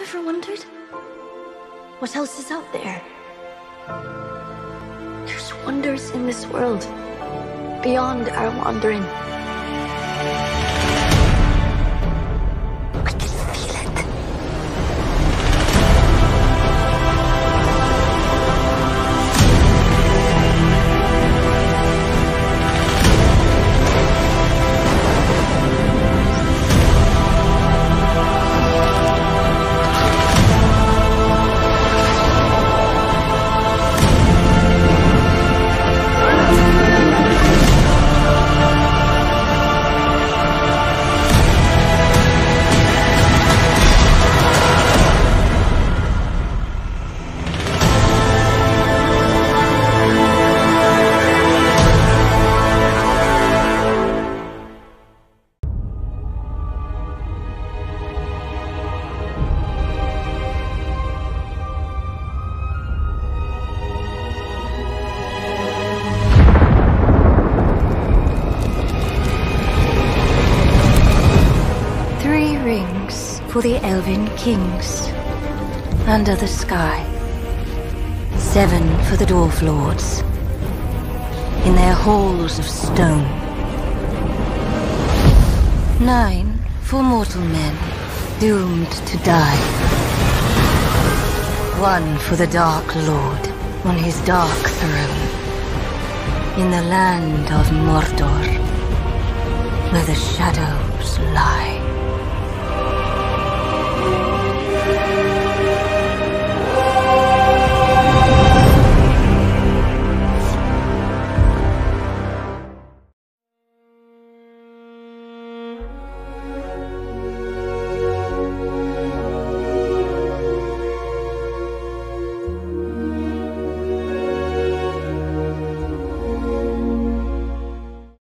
ever wondered? What else is out there? There's wonders in this world beyond our wandering. For the Elven Kings under the sky. Seven for the Dwarf Lords in their halls of stone. Nine for mortal men doomed to die. One for the Dark Lord on his dark throne in the land of Mordor where the shadows lie.